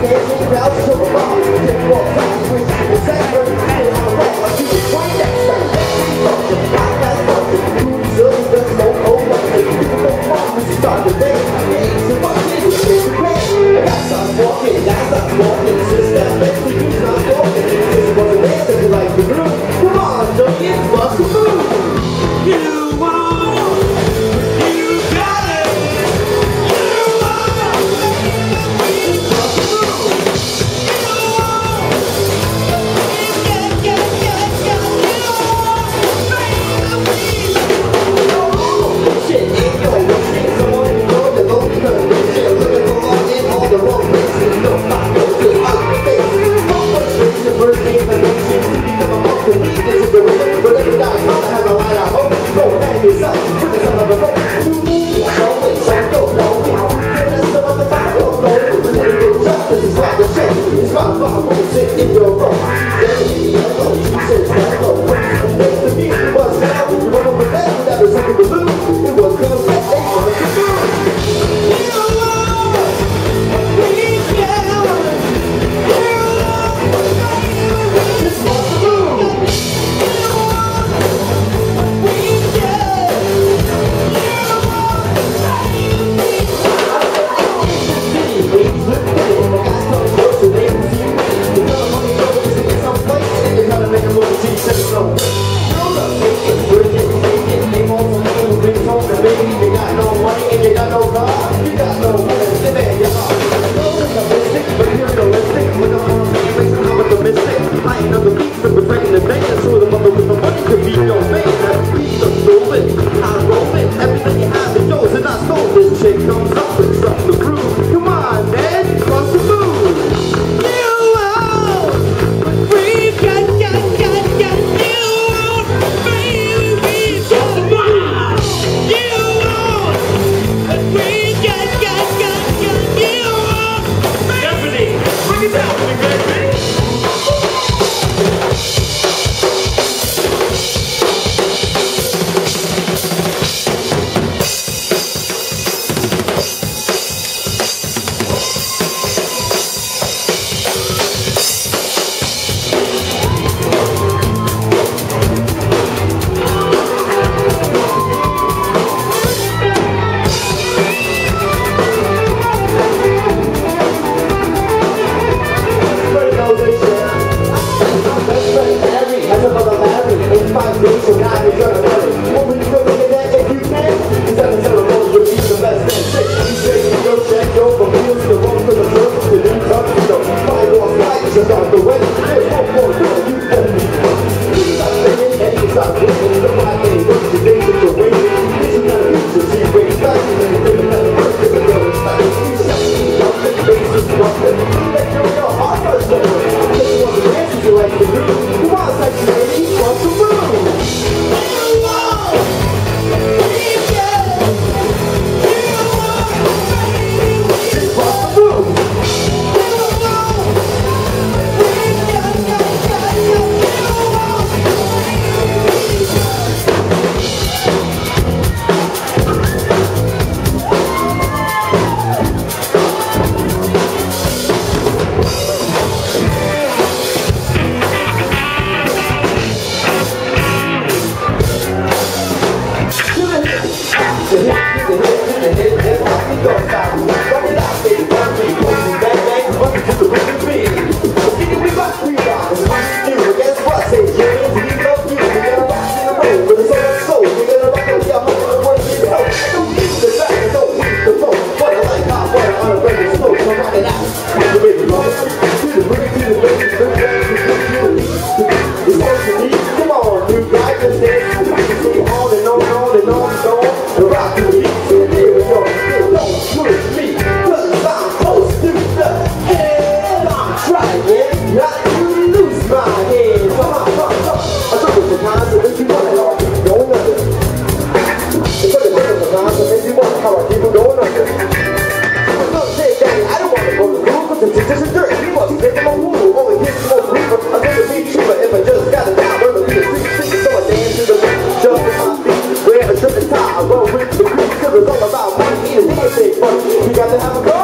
Stanley Ralph Silverbaum. Invisibility got no money and you got no car, you got no women sitting in your heart. Optimistic, materialistic, with a home situation, I'm optimistic. I ain't another beast, I'm betraying the day, so the mother with the money could be your man. Please don't do it, I roll it, everything you have is yours, and I stole this chick, comes up with something to prove. it down. 우 와! Sure, you must get my wool. Only if I just got a dollar to be a street. So I dance to the beat, jump to my I roll the all about money and. You got to have a goal.